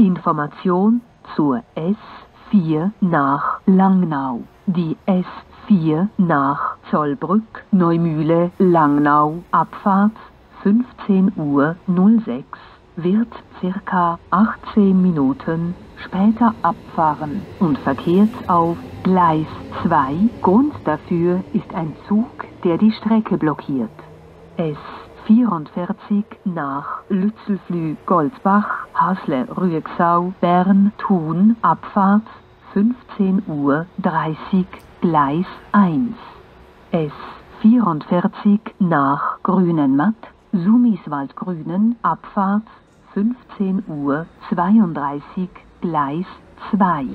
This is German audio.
Information zur S4 nach Langnau. Die S4 nach Zollbrück, Neumühle, Langnau, Abfahrt 15.06 Uhr wird circa 18 Minuten später abfahren und verkehrt auf Gleis 2. Grund dafür ist ein Zug, der die Strecke blockiert. S 44 nach Lützelflü Goldsbach, Hasle Rüegsau, Bern, Thun, Abfahrt 15.30 Uhr Gleis 1. S 44 nach Grünenmatt, Sumiswaldgrünen, Abfahrt 15.32 Uhr Gleis 2.